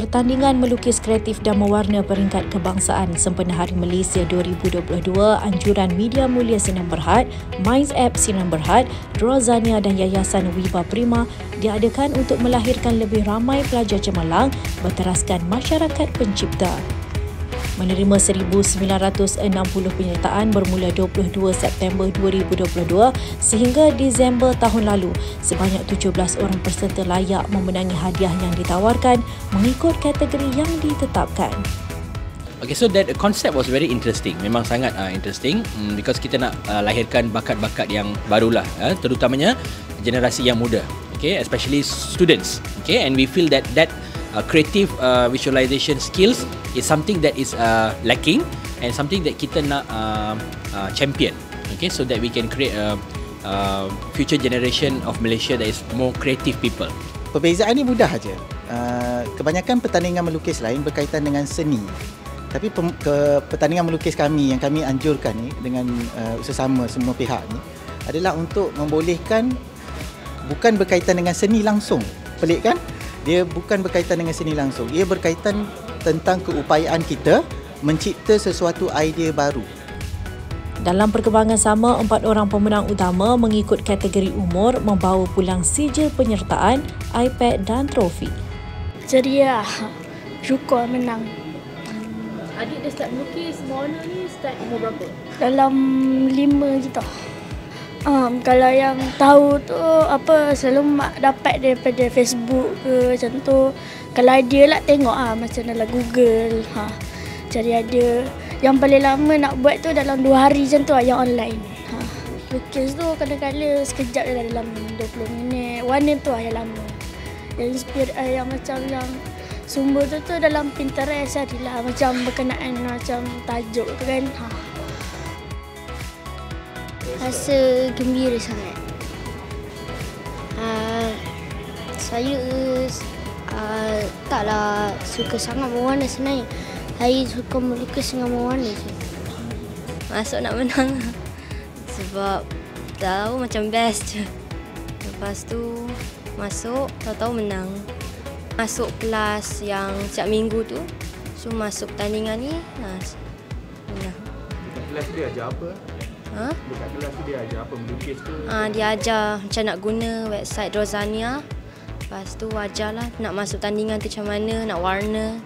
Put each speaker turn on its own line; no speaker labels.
Pertandingan melukis kreatif dan mewarna peringkat kebangsaan sempena Hari Malaysia 2022 anjuran Media Mulia Sinan Berhad, Minds App Sinan Berhad, Drozania dan Yayasan Wiba Prima diadakan untuk melahirkan lebih ramai pelajar cemerlang berteraskan masyarakat pencipta menerima 1960 penyertaan bermula 22 September 2022 sehingga Disember tahun lalu. Sebanyak 17 orang peserta layak memenangi hadiah yang ditawarkan mengikut kategori yang ditetapkan.
Okay, so that concept was very interesting. Memang sangat uh, interesting um, because kita nak uh, lahirkan bakat-bakat yang barulah, uh, terutamanya generasi yang muda. Okay, especially students. Okay, and we feel that that uh, creative uh, visualization skills is something that is uh, lacking and something that kita nak uh, uh, champion. Okay so that we can create a, a future generation of Malaysia that is more creative people.
Perbezaan ni mudah aja uh, kebanyakan pertandingan melukis lain berkaitan dengan seni. Tapi pem, ke pertandingan melukis kami yang kami anjurkan ni dengan uh, sesama semua pihak ni adalah untuk membolehkan bukan berkaitan dengan seni langsung. Pelik kan dia bukan berkaitan dengan seni langsung ia berkaitan tentang keupayaan kita mencipta sesuatu idea baru
dalam perkembangan sama, empat orang pemenang utama mengikut kategori umur membawa pulang sijil penyertaan, iPad dan trofi.
Ceria, syukur menang.
Adik dah start melukis, warna ni start umur berapa?
Dalam lima gitu. Um, kalau yang tahu tu apa selalu mak dapat daripada Facebook ke macam tu. Kalau ada lah tengok ah macam dalam Google ha. Cari ada yang paling lama nak buat tu dalam dua hari macam tu lah yang online. Ha. Lukis tu kadang-kadang sekejap je dalam 20 minit. Warna tu lah yang lama. Yang inspire uh, yang macam yang sumber tu tu dalam Pinterest lah macam berkenaan macam tajuk tu kan. Ha
rasa gembira sangat. Uh, saya uh, taklah suka sangat mewarna sebenarnya. Saya suka melukis dengan mewarna je. Masuk nak menang sebab tahu macam best je. Lepas tu masuk tahu-tahu menang. Masuk kelas yang setiap minggu tu. So masuk pertandingan ni. Nah, menang.
Kelas dia ajar apa?
Ha?
Dekat kelas tu dia ajar apa melukis tu?
Ha, dia ajar macam nak guna website Drozania. Lepas tu ajarlah nak masuk tandingan tu macam mana, nak warna.